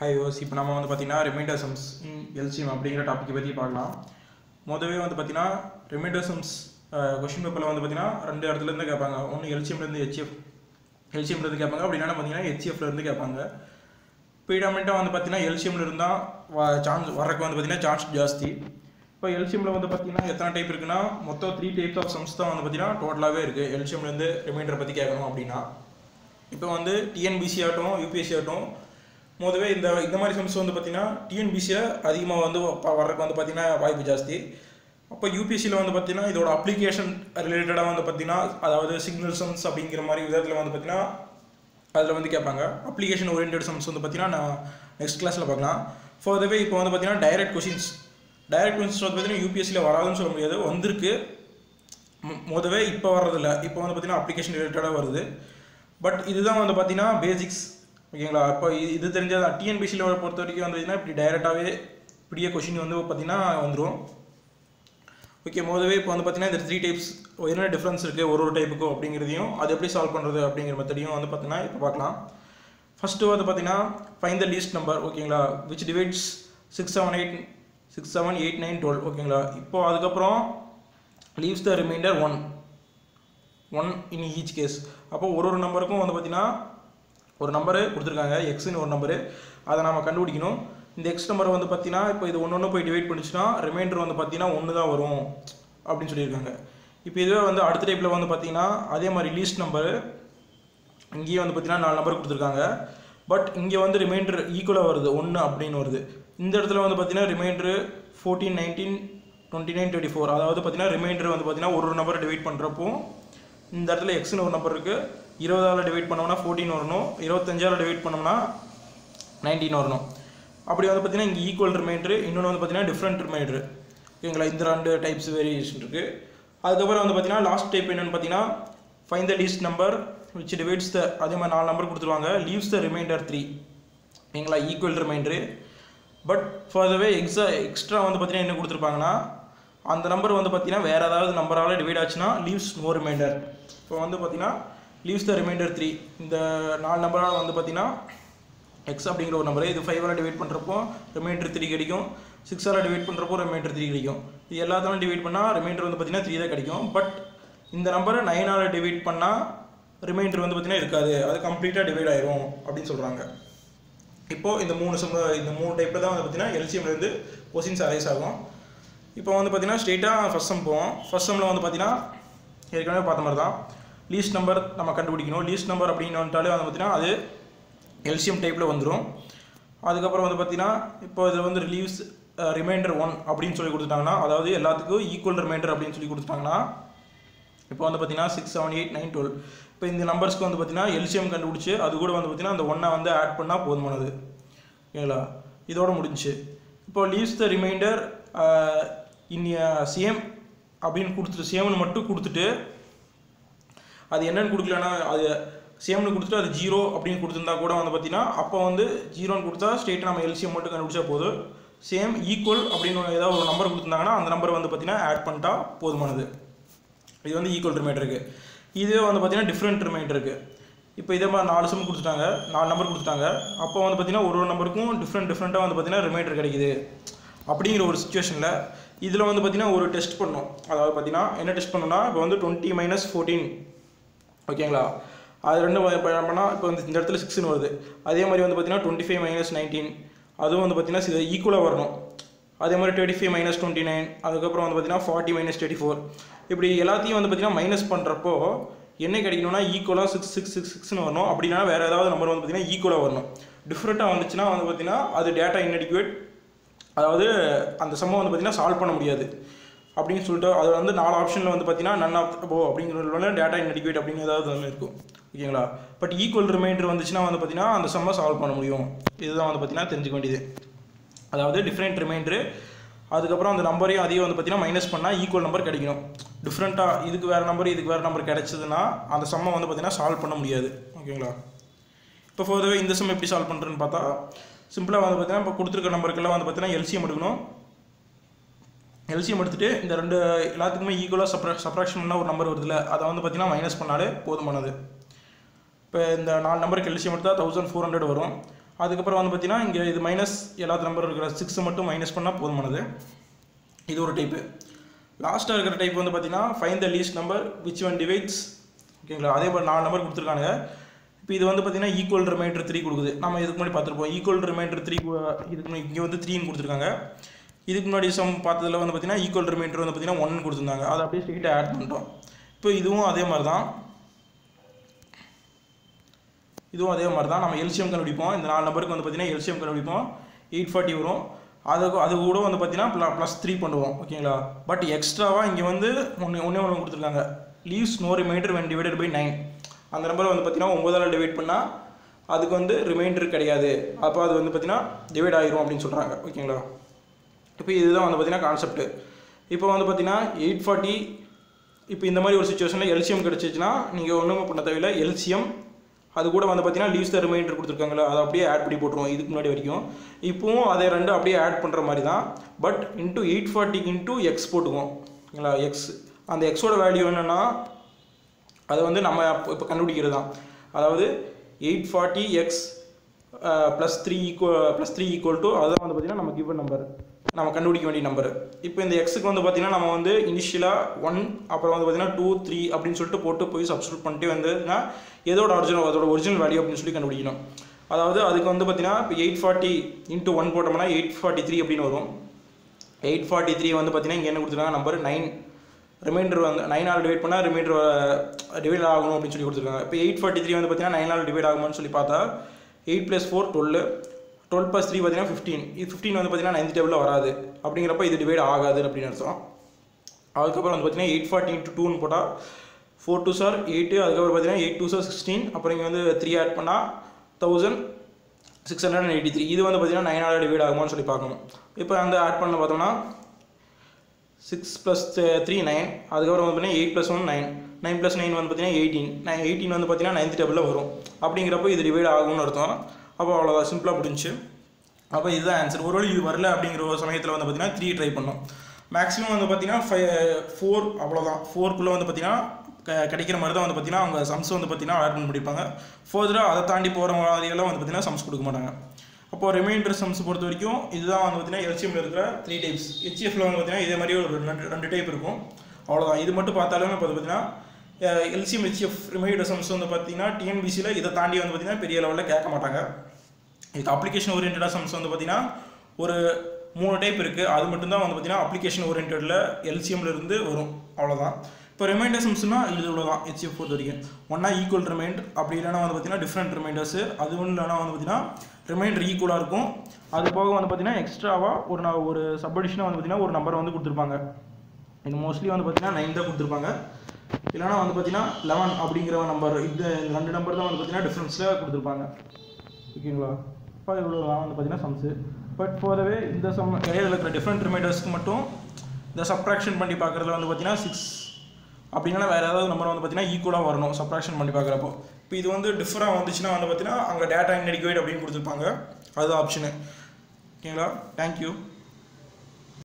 High hose இப்போ நம்ம வந்து பார்த்தீங்கன்னா ரிமைண்டர் சம்ஸ் எல்சிஎம் அப்படிங்கிற டாப்பிக்கை பற்றி பார்க்கலாம். மொதவே வந்து பார்த்தீங்கன்னா ரிமைண்டர் சம்ஸ் கொஷின் பேப்பரில் வந்து பார்த்தீங்கன்னா ரெண்டு இடத்துலேருந்து கேட்பாங்க. ஒன்று எல்சிஎம்லேருந்து ஹெச்எஃப் எல்சிஎம்லேருந்து கேட்பாங்க. அப்படி இல்லைன்னா பார்த்தீங்கன்னா ஹெச்எஃப்லேருந்து கேட்பாங்க. ப்ரீடாமினண்ட்டாக வந்து பார்த்தீங்கன்னா எல்சிஎம்ல இருந்தால் சான்ஸ் வரக்கு வந்து பார்த்தீங்கன்னா சான்ஸ் ஜாஸ்தி. இப்போ எல்சிஎம்ல வந்து பார்த்தீங்கன்னா எத்தனை டைப் இருக்குன்னா மொத்தம் த்ரீ டைப்ஸ் ஆஃப் சம்ஸ் தான் வந்து பார்த்தீங்கன்னா டோட்டலாகவே இருக்குது எல்சிஎம்லேருந்து ரிமைண்டர் பற்றி கேட்கணும் அப்படின்னா. இப்போ வந்து டிஎன்பிசி ஆகட்டும் யூபிஎஸ்சி ஆகட்டும் மொதவே இந்த இந்த மாதிரி சம்ஸ் வந்து பார்த்தீங்கன்னா டிஎன்பிசியில் அதிகமாக வந்து வர்றதுக்கு வந்து பார்த்தீங்கன்னா வாய்ப்பு ஜாஸ்தி. அப்போ யூபிஎஸ்சியில் வந்து பார்த்தீங்கன்னா இதோட அப்ளிகேஷன் ரிலேட்டடாக வந்து பார்த்தீங்கன்னா அதாவது சிக்னல் சம்ஸ் அப்படிங்கிற மாதிரி விதத்தில் வந்து பார்த்தீங்கன்னா அதில் வந்து கேட்பாங்க. அப்ளிகேஷன் ஓரியன்ட் சம்ஸ் வந்து பார்த்தீங்கன்னா நான் நெக்ஸ்ட் கிளாஸில் பார்க்கலாம். ஃபர்தவே இப்போ வந்து பார்த்தீங்கன்னா டைரக்ட் கொஷின்ஸ் டைரக்ட் கொஷின்ஸ் வந்து பார்த்தீங்கன்னா யூபிஎஸ்சியில் வராதுன்னு சொல்ல முடியாது. வந்திருக்கு. மொதவே இப்போ வர்றதில்ல. இப்போ வந்து பார்த்தீங்கன்னா அப்ளிகேஷன் ரிலேட்டடாக வருது. பட் இதுதான் வந்து பார்த்தீங்கன்னா பேசிக்ஸ் ஓகேங்களா? இப்போ இது இது தெரிஞ்சது டிஎன்பிசியில் பொறுத்த வரைக்கும் வந்து இப்படி டைரெக்டாகவே இப்படியே கொஷின் வந்து பார்த்தீங்கன்னா வந்துடும் ஓகே முதவே இப்போ வந்து பார்த்தீங்கன்னா இந்த த்ரீ டைப்ஸ் என்ன டிஃப்ரென்ஸ் இருக்குது ஒரு ஒரு டைப்புக்கும் அப்படிங்கிறதையும் அது எப்படி சால்வ் பண்ணுறது அப்படிங்கிற மெத்தடையும் வந்து பார்த்தீங்கன்னா இப்போ பார்க்கலாம் ஃபஸ்ட்டு வந்து பார்த்தீங்கன்னா ஃபைன் த லீஸ்ட் நம்பர் ஓகேங்களா? Which divides six seven eight six seven eight nine twelve ஓகேங்களா? இப்போ அதுக்கப்புறம் leaves the remainder one one in each case அப்போ ஒரு ஒரு நம்பருக்கும் வந்து பார்த்தீங்கன்னா ஒரு நம்பரு கொடுத்துருக்காங்க. எக்ஸ்னு ஒரு நம்பரு அதை நம்ம கண்டுபிடிக்கணும். இந்த எக்ஸ் நம்பரை வந்து பார்த்தீங்கன்னா இப்போ இது ஒன்று ஒன்று போய் டிவைட் பண்ணிச்சுன்னா ரிமைண்டர் வந்து பார்த்தீங்கன்னா ஒன்று தான் வரும் அப்படின்னு சொல்லியிருக்காங்க. இப்போ இதுவே வந்து அடுத்த டைப்பில் வந்து பார்த்தீங்கன்னா அதே மாதிரி லீஸ்ட் நம்பரு இங்கேயே வந்து பார்த்தீங்கன்னா நாலு நம்பர் கொடுத்துருக்காங்க. பட் இங்கே வந்து ரிமைண்டர் ஈக்குவலாக வருது. ஒன்று அப்படின்னு வருது. இந்த இடத்துல வந்து பார்த்தீங்கன்னா remainder fourteen nineteen twenty nine twenty four அதாவது பார்த்தீங்கன்னா ரிமைண்டர் வந்து பார்த்தீங்கன்னா ஒரு ஒரு நம்பர் டிவைட் பண்ணுறப்போ இந்த இடத்துல எக்ஸ்னு ஒரு நம்பர் இருக்குது இருபதால் டிவைட் பண்ணோம்னா ஃபோர்டீன் வரணும். இருபத்தஞ்சால் டிவைட் பண்ணோம்னா நைன்டீன் வரணும். அப்படி வந்து பார்த்தீங்கன்னா இங்கே ஈக்குவல் ரிமைண்டர் இன்னொன்று வந்து பார்த்தீங்கன்னா டிஃப்ரெண்ட் ரிமைண்டர் ஓகேங்களா இந்த ரெண்டு டைப்ஸ் வேரியேஷன் இருக்குது அதுக்கப்புறம் வந்து பார்த்தீங்கன்னா லாஸ்ட் டைப் என்னென்னு பார்த்தீங்கன்னா find the least number which divides the அதே மாதிரி நாலு நம்பர் கொடுத்துருவாங்க. லீவ்ஸ் த ரிமைண்டர் த்ரீ ஓகேங்களா equal remainder but for the way exa extra வந்து பார்த்தீங்கன்னா என்ன கொடுத்துருப்பாங்கன்னா அந்த நம்பர் வந்து பார்த்தீங்கன்னா வேறு ஏதாவது நம்பரால் டிவைட் ஆச்சுன்னா லீவ்ஸ் நோ ரிமைண்டர் இப்போ வந்து பார்த்தீங்கன்னா லீவ்ஸ் த ரிமைண்டர் த்ரீ இந்த நாலு நம்பரால் வந்து பார்த்தீங்கன்னா எக்ஸ் அப்படிங்கிற ஒரு நம்பர் இது ஃபைவால் டிவைட் பண்ணுறப்போ ரிமைண்டர் த்ரீ கிடைக்கும். சிக்ஸால் டிவைட் பண்ணுறப்போ ரிமைண்டர் த்ரீ கிடைக்கும். இது எல்லாத்தாலும் டிவைட் பண்ணால் ரிமைண்டர் வந்து பார்த்தீங்கன்னா த்ரீ தான் கிடைக்கும். பட் இந்த நம்பரை நைனால் டிவைட் பண்ணால் ரிமைண்டர் வந்து பார்த்தீங்கன்னா இருக்காது. அது கம்ப்ளீட்டாக டிவைட் ஆயிரும் அப்படின்னு சொல்கிறாங்க இப்போது இந்த மூணு சம் இந்த மூணு டைப்பில் தான் வந்து பார்த்தீங்கன்னா எல்சிஎம்லேருந்து கொஸ்டின்ஸ் அரைஸ் ஆகும். இப்போ வந்து பார்த்தீங்கன்னா ஸ்ட்ரெயிட்டாக ஃபஸ்ட் சம் போவோம். ஃபஸ்ட் சம்மில் வந்து பார்த்தீங்கன்னா ஏற்கனவே பார்த்த மாதிரி தான். லீஸ்ட் நம்பர் நம்ம கண்டுபிடிக்கணும். லீஸ்ட் நம்பர் அப்படின்னு வந்துட்டாலே வந்து பார்த்தீங்கன்னா அது எல்சிஎம் டைப்பில் வந்துடும் அதுக்கப்புறம் வந்து பார்த்தீங்கன்னா இப்போ இது வந்து ரிலீவ்ஸ் ரிமைண்டர் ஒன் அப்படின்னு சொல்லி கொடுத்துட்டாங்கன்னா அதாவது எல்லாத்துக்கும் ஈக்குவல் ரிமைண்டர் அப்படின்னு சொல்லி கொடுத்துட்டாங்கன்னா இப்போ வந்து பார்த்தீங்கன்னா six seven eight nine twelve இப்போ இந்த நம்பர்ஸ்க்கு வந்து பார்த்தீங்கன்னா எல்சிஎம் கண்டுபிடிச்சி அது கூட வந்து பார்த்தீங்கன்னா அந்த ஒன்றை வந்து ஆட் பண்ணால் போதுமானது. ஓகேங்களா இதோட முடிஞ்சுச்சு. இப்போ leaves the remainder in same அப்படின்னு கொடுத்துட்டு சேம்னு மட்டும் கொடுத்துட்டு அது என்னன்னு கொடுக்கலன்னா அது சேம்னு கொடுத்துட்டு அது ஜீரோ அப்படின்னு கொடுத்துருந்தா கூட வந்து பார்த்தீங்கன்னா அப்போ வந்து ஜீரோன்னு கொடுத்தா ஸ்ட்ரெயிட்டாக நம்ம எல்சிஎம் மட்டும் கண்டுபிடிச்சா போதும். சேம் ஈக்குவல் அப்படின்னு ஏதாவது ஒரு நம்பர் கொடுத்துருந்தாங்கன்னா அந்த நம்பர் வந்து பார்த்தீங்கன்னா ஆட் பண்ணிட்டா போதுமானது. இது வந்து ஈக்குவல் ரிமைண்டர் இருக்குது இதுவே வந்து பார்த்தீங்கன்னா டிஃப்ரெண்ட் ரிமைண்டர் இருக்குது இப்போ இதே மாதிரி நாலு சம் கொடுத்துட்டாங்க நாலு நம்பர் கொடுத்துட்டாங்க. அப்போ வந்து பார்த்தீங்கன்னா ஒரு ஒரு நம்பருக்கும் டிஃப்ரெண்ட் டிஃப்ரெண்ட்டாக வந்து பார்த்தீங்கன்னா ரிமைண்டர் கிடைக்குது. அப்படிங்கிற ஒரு சுச்சுவேஷனில் இதில் வந்து பார்த்தீங்கன்னா ஒரு டெஸ்ட் பண்ணோம். அதாவது பார்த்தீங்கன்னா என்ன டெஸ்ட் பண்ணோம்னா இப்போ வந்து டுவெண்ட்டி மைனஸ் ஃபோர்டீன் ஓகேங்களா? அது ரெண்டும் பண்ணால் இப்போ வந்து இந்த இடத்துல சிக்ஸ்னு வருது. அதே மாதிரி வந்து பார்த்தீங்கன்னா டுவெண்ட்டி ஃபைவ் மைனஸ் நைன்டீன் அதுவும் வந்து பார்த்தீங்கன்னா ஈக்குவலாக வரணும். அதே மாதிரி twenty five minus twenty nine அதுக்கப்புறம் வந்து பார்த்தீங்கன்னா ஃபார்ட்டி மைனஸ் தேர்ட்டி ஃபோர் இப்படி எல்லாத்தையும் வந்து பார்த்தீங்கன்னா மைனஸ் பண்ணுறப்போ என்ன கிடைக்கணும்னா ஈக்குவலாக சிக்ஸ் சிக்ஸ் சிக்ஸ் சிக்ஸ்னு வரணும். அப்படின்னா வேறு ஏதாவது நம்பர் வந்து பார்த்தீங்கன்னா ஈக்குவலாக வரணும். டிஃப்ரெண்ட்டாக வந்துச்சுன்னா வந்து பார்த்தீங்கன்னா அது டேட்டா இன்எடிக்குவேட் அதாவது அந்த சம்ம வந்து பார்த்தீங்கன்னா சால்வ் பண்ண முடியாது. அப்படின்னு சொல்லிட்டு அது வந்து நாலு ஆப்ஷனில் வந்து பார்த்தீங்கன்னா நன் ஆஃப் போ அப்படிங்கிறதுல டேட்டா இன்எடிக்குவேட் அப்படிங்கிற ஏதாவது ஒன்று இருக்கும். ஓகேங்களா? பட் ஈக்குவல் ரிமைண்டர் வந்துச்சுன்னா வந்து பார்த்தீங்கன்னா அந்த சம்மை சால்வ் பண்ண முடியும். இதுதான் வந்து பார்த்தீங்கன்னா தெரிஞ்சுக்க வேண்டியது. அதாவது டிஃப்ரெண்ட் ரிமைண்டரு அதுக்கப்புறம் அந்த நம்பரையும் அதையும் வந்து பார்த்தீங்கன்னா மைனஸ் பண்ணால் ஈக்குவல் நம்பர் கிடைக்கணும். டிஃப்ரெண்ட்டாக இதுக்கு வேறு நம்பர் இதுக்கு வேறு நம்பர் கிடைச்சதுன்னா அந்த சம்மை வந்து பார்த்தீங்கன்னா சால்வ் பண்ண முடியாது. ஓகேங்களா? இப்போ ஃபோர்தவே இந்த சம் எப்படி சால்வ் பண்ணுறேன்னு பார்த்தா சிம்பிளாக வந்து பார்த்தீங்கன்னா இப்போ கொடுத்துருக்க நம்பருக்கெல்லாம் வந்து பார்த்தீங்கன்னா எல்சிஎம் எடுக்கணும். எல்சிஎம் எடுத்துகிட்டு இந்த ரெண்டு எல்லாத்துக்குமே ஈக்குவலாக சப்ரா சப்ராக்ஷன் பண்ணால் ஒரு நம்பர் வருதுல்ல அதை வந்து பார்த்தீங்கன்னா மைனஸ் பண்ணாலே போதுமானது. இப்போ இந்த நாலு நம்பருக்கு எல்சிஎம் எடுத்தால் தௌசண்ட் ஃபோர் ஹண்ட்ரட் வரும். அதுக்கப்புறம் வந்து பார்த்திங்கன்னா இங்கே இது மைனஸ் எல்லாத்து நம்பர் இருக்கிற சிக்ஸை மட்டும் மைனஸ் பண்ணால் போதுமானது. இது ஒரு டைப்பு லாஸ்ட்டாக இருக்கிற டைப் வந்து பார்த்தீங்கன்னா find the least number which one divides ஓகேங்களா அதே மாதிரி நாலு நம்பர் கொடுத்துருக்காங்க இப்போ இது வந்து பார்த்தீங்கன்னா ஈக்குவல் ரிமைண்டர் த்ரீ கொடுக்குது. நம்ம இதுக்கு முன்னாடி பார்த்துருப்போம். ஈக்குவல் ரிமைண்டர் த்ரீ இதுக்கு முன்னாடி இங்கே வந்து த்ரீன்னு கொடுத்துருக்காங்க. இதுக்கு முன்னாடி சம் பார்த்ததில் வந்து பார்த்தீங்கன்னா ஈக்குவல் ரிமைண்டர் வந்து பார்த்தீங்கன்னா ஒன் கொடுத்துருந்தாங்க. அதை அப்படியே ஸ்ட்ரெயிட்டாக ஆட் பண்ணிட்டோம். இப்போ இதுவும் அதே மாதிரி தான் இதுவும் அதே மாதிரி தான் நம்ம எல்சிஎம் கண்டுபிடிப்போம். இந்த நாலு நம்பருக்கு வந்து பார்த்திங்கன்னா எல்சிஎம் கண்டுபிடிப்போம். எயிட் ஃபார்ட்டி வரும். அது அது கூட வந்து பார்த்தீங்கன்னா ப்ளஸ் த்ரீ பண்ணுவோம். ஓகேங்களா பட் எக்ஸ்ட்ராவாக இங்கே வந்து ஒன்று ஒன்றே ஒன்று கொடுத்துருக்காங்க. Leaves no remainder when divided by nine அந்த நம்பரை வந்து பார்த்தீங்கன்னா ஒம்பதால் டிவைட் பண்ணால் அதுக்கு வந்து ரிமைண்டர் கிடையாது. அப்போ அது வந்து பார்த்தீங்கன்னா டிவைட் ஆயிரும் அப்படின்னு சொல்கிறாங்க ஓகேங்களா இப்போ இதுதான் வந்து பார்த்தீங்கன்னா கான்செப்ட் இப்போ வந்து பார்த்தீங்கன்னா எயிட் ஃபார்ட்டி இப்போ இந்த மாதிரி ஒரு சுச்சுவேஷனில் எல்சிஎம் கிடச்சிச்சுன்னா நீங்கள் ஒன்றுமே பண்ண தேவையில்லை. எல்சிஎம் அது கூட வந்து பார்த்தீங்கன்னா லீவ்ஸ் த ரிமைண்டர் கொடுத்துருக்காங்களா அதை அப்படியே ஆட் பண்ணி போட்டுருவோம் இதுக்கு முன்னாடி வரைக்கும். இப்போவும் அதை ரெண்டு அப்படியே ஆட் பண்ணுற மாதிரி தான். பட் இன்ட்டு எயிட் ஃபார்ட்டிக்கு இன்ட்டு எக்ஸ் போட்டுக்குவோம். ஓகேங்களா எக்ஸ் அந்த எக்ஸோட வேல்யூ என்னென்னா அதை வந்து நம்ம இப்போ கண்டுபிடிக்கிறது தான். அதாவது eight forty x plus three equal plus three equal to அதுதான் வந்து பார்த்திங்கன்னா நம்ம கிவன் நம்பர் நம்ம கண்டுபிடிக்க வேண்டிய நம்பர் இப்போ இந்த எக்ஸுக்கு வந்து பார்த்திங்கன்னா நம்ம வந்து இனிஷியலாக ஒன் அப்புறம் வந்து பார்த்திங்கன்னா டூ த்ரீ அப்படின்னு சொல்லிட்டு போட்டு போய் சப்ஸ்டியூட் பண்ணிட்டு வந்துன்னா எதோட ஒரிஜினல் அதோட ஒரிஜினல் வேல்யூ அப்படின்னு சொல்லி கண்டுபிடிக்கணும். அதாவது அதுக்கு வந்து பார்த்திங்கன்னா இப்போ எயிட் ஃபார்ட்டி இன்ட்டு ஒன் போட்டோம்னா எயிட் ஃபார்ட்டி த்ரீ அப்படின்னு வரும். எயிட் ஃபார்ட்டி த்ரீ வந்து பார்த்திங்கன்னா இங்கே என்ன கொடுத்துருக்காங்க நம்பர் நைன் ரிமைண்டர் வந்து நைன் ஆள் டிவைட் பண்ணால் ரிமைண்டர் டிவைட் ஆகணும் அப்படின்னு சொல்லி கொடுத்துருக்காங்க. இப்போ எயிட் ஃபார்ட்டி த்ரீ வந்து பார்த்தீங்கன்னா நைன் ஆல் டிவைட் ஆகுமான்னு சொல்லி பார்த்தா eight plus four twelve twelve plus three பார்த்தீங்கன்னா ஃபிஃப்டீன் இது ஃபிஃப்டீன் வந்து பார்த்தீங்கன்னா நைன்த் டேபிளில் வராது. அப்படிங்கிறப்ப இது டிவைட் ஆகாது அப்படின்னு அர்த்தம். அதுக்கப்புறம் வந்து பார்த்தீங்கன்னா எயிட் ஃபார்ட்டி இன்ட்டு டூன்னு போட்டால் ஃபோர் டூ சார் எயிட்டு அதுக்கப்புறம் பார்த்தீங்கன்னா எயிட் டூ சார் சிக்ஸ்டீன் அப்புறம் இங்கே வந்து த்ரீ ஆட் பண்ணால் thousand six hundred and eighty three இது வந்து பார்த்தீங்கன்னா நைன் ஹண்ட்ரட் டிவைட் ஆகுமான்னு சொல்லி பார்க்கணும். இப்போ அந்த ஆட் பண்ண பார்த்தோம்னா சிக்ஸ் ப்ளஸ் த்ரீ நைன் அதுக்கப்புறம் வந்து பார்த்தீங்கன்னா eight plus one nine nine plus nine வந்து பார்த்தீங்கன்னா எயிட்டீன் நைன் எயிட்டீன் வந்து பார்த்தீங்கன்னா நைன்த் டேபிளில் வரும். அப்படிங்கிறப்போ இது டிவைட் ஆகும்னு அர்த்தம். அப்போ அவ்வளோதான் சிம்பிளாக முடிஞ்சு அப்போ இதுதான் ஆன்சர் ஒருவேளை இது வரல அப்படிங்கிற ஒரு சமயத்தில் வந்து பார்த்தீங்கன்னா த்ரீ ட்ரை பண்ணோம். மேக்ஸிமம் வந்து பார்த்தீங்கன்னா ஃபைவ் ஃபோர் அவ்வளோதான் ஃபோர்க்குள்ளே வந்து பார்த்தீங்கன்னா க கிடைக்கிற மாதிரி தான் வந்து பார்த்தீங்கன்னா அவங்க சம்ஸ் வந்து பார்த்தீங்கன்னா ஆர்டர் பண்ணி படிப்பாங்க ஃபர்தராக அதை தாண்டி போகிற மாதிரியெல்லாம் வந்து பார்த்தீங்கன்னா சம்ஸ் கொடுக்க மாட்டாங்க. அப்போ ரிமைண்டர் சம்ஸ் பொறுத்த வரைக்கும் இதுதான் வந்து பார்த்தீங்கன்னா எல்சிஎம்ல இருக்கிற த்ரீ டைப்ஸ் ஹெச்எஃப்ல வந்து பார்த்தீங்கன்னா இதே மாதிரி ஒரு ரெண்டு ரெண்டு டைப் இருக்கும். அவ்வளோதான் இது மட்டும் பார்த்தாலுமே இப்போ பார்த்தீங்கன்னா எல்சிஎம் ஹெச்எஃப் ரிமைண்டர் சம்ஸ் வந்து பார்த்தீங்கன்னா டிஎன்பிசியில் இதை தாண்டி வந்து பார்த்தீங்கன்னா பெரிய லெவலில் கேட்க மாட்டாங்க. இதுக்கு அப்ளிகேஷன் ஓரியன்டாக சம்ஸ் வந்து பார்த்தீங்கன்னா ஒரு மூணு டைப் இருக்குது அது மட்டும்தான் வந்து பார்த்தீங்கன்னா அப்ளிகேஷன் ஓரியன்டில் எல்சிஎம்ல இருந்து வரும். அவ்வளோதான் இப்போ ரிமைண்டர் சம்ஸ்னா இது இவ்வளோதான் ஹெச்எஃப் பொறுத்த வரைக்கும். ஒன்றா ஈக்குவல் ரிமைண்ட் அப்படி இல்லைனா வந்து பார்த்தீங்கன்னா டிஃப்ரெண்ட் ரிமைண்டர்ஸ் அது ஒன்று இல்லைனா வந்து பார்த்தீங்கன்னா ரிமைண்டர் ஈக்குவலாக இருக்கும். அது போக வந்து பார்த்தீங்கன்னா எக்ஸ்ட்ராவாக ஒரு நான் ஒரு சப்படிஷனாக வந்து பார்த்தீங்கன்னா ஒரு நம்பரை வந்து கொடுத்துருப்பாங்க. இது மோஸ்ட்லி வந்து பார்த்தீங்கன்னா நைன் தான் கொடுத்துருப்பாங்க. இல்லைனா வந்து பார்த்தீங்கன்னா லெவன் அப்படிங்கிற நம்பர் இந்த ரெண்டு நம்பர் தான் வந்து பார்த்தீங்கன்னா டிஃப்ரென்ஸில் கொடுத்துருப்பாங்க. ஓகேங்களா? இப்போ இவ்வளோ தான் வந்து பார்த்தீங்கன்னா சம்ஸு பட் போதவே இந்த சம் இடையில இருக்கிற டிஃப்ரெண்ட் ரிமைண்டர்ஸ்க்கு மட்டும் இந்த சப்ராக்ஷன் பண்ணி பார்க்குறதுல வந்து பார்த்தீங்கன்னா சிக்ஸ் அப்படின்னா வேறு ஏதாவது நம்பர் வந்து பார்த்தீங்கன்னா ஈக்குவலாக வரணும் சப்ராக்ஷன் பண்ணி பார்க்குறப்போ. இப்போ இது வந்து டிஃபராக வந்துச்சுன்னா வந்து பார்த்தீங்கன்னா அங்கே டேட்டா இன்டிகேட் அப்படின்னு கொடுத்துருப்பாங்க. அது ஆப்ஷனு ஓகேங்களா? தேங்க்யூ